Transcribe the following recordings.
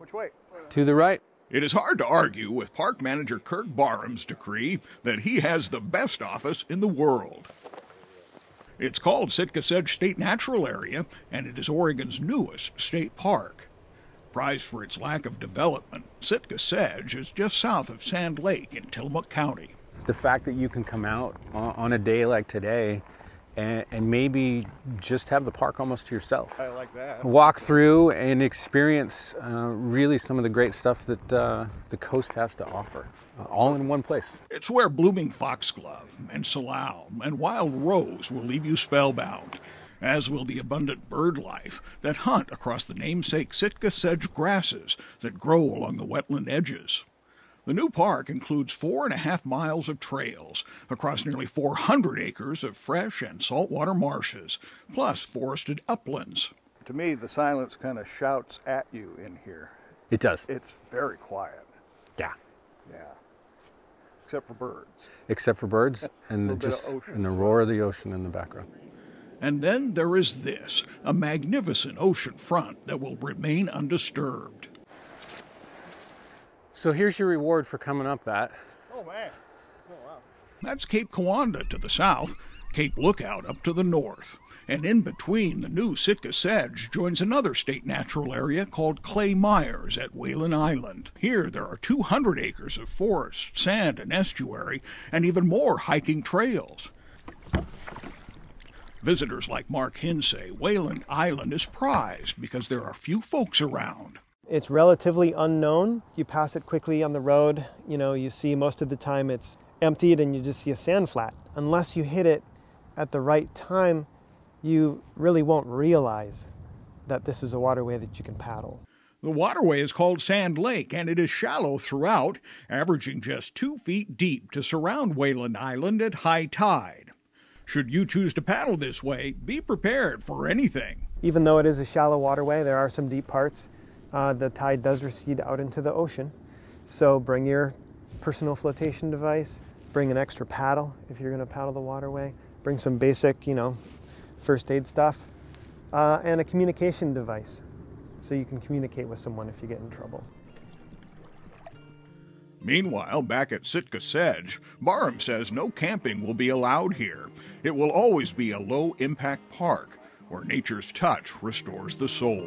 Which way? To the right. It is hard to argue with Park Manager Kirk Barham's decree that he has the best office in the world. It's called Sitka Sedge State Natural Area, and it is Oregon's newest state park. Prized for its lack of development, Sitka Sedge is just south of Sand Lake in Tillamook County. The fact that you can come out on a day like today and, and, maybe just have the park almost to yourself. I like that. Walk through and experience uh, really some of the great stuff that uh, the coast has to offer, uh, all in one place. It's where blooming foxglove and salal and wild rose will leave you spellbound, as will the abundant bird life that hunt across the namesake Sitka sedge grasses that grow along the wetland edges. The new park includes four and a half miles of trails across nearly 400 acres of fresh and saltwater marshes, plus forested uplands. To me, the silence kind of shouts at you in here. It does. It's very quiet. Yeah. Yeah. Except for birds. Except for birds and the just and the roar of the ocean in the background. And then there is this, a magnificent ocean front that will remain undisturbed. So here's your reward for coming up that. Oh man. Oh wow. That's Cape Kiwanda to the south, Cape Lookout up to the north. And in between, the new Sitka Sedge joins another state natural area called Clay Myers at Whalen Island. Here, there are 200 acres of forest, sand, and estuary, and even more hiking trails. Visitors like Mark Hinn say Whalen Island is prized because there are few folks around. It's relatively unknown. You pass it quickly on the road. You know, you see most of the time it's emptied and you just see a sand flat. Unless you hit it at the right time, you really won't realize that this is a waterway that you can paddle. The waterway is called Sand Lake and it is shallow throughout, averaging just two feet deep to surround Whalen Island at high tide. Should you choose to paddle this way, be prepared for anything. Even though it is a shallow waterway, there are some deep parts uh, the tide does recede out into the ocean. So bring your personal flotation device, bring an extra paddle if you're going to paddle the waterway, bring some basic, you know, first aid stuff, uh, and a communication device so you can communicate with someone if you get in trouble. Meanwhile, back at Sitka Sedge, Barham says no camping will be allowed here. It will always be a low impact park where nature's touch restores the soul.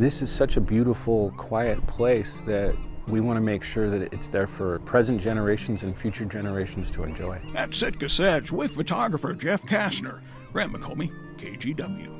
This is such a beautiful, quiet place that we want to make sure that it's there for present generations and future generations to enjoy. At Sitka Sedge with photographer Jeff Kastner, Grant McOmie, KGW.